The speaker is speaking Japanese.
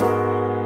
you